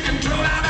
you can throw out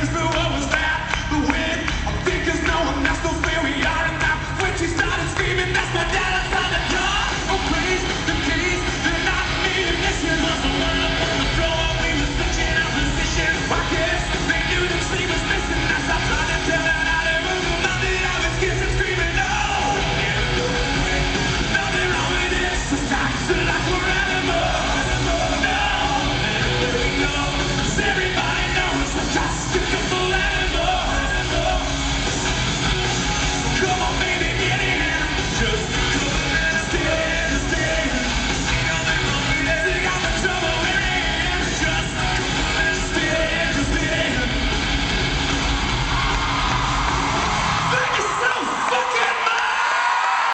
Please build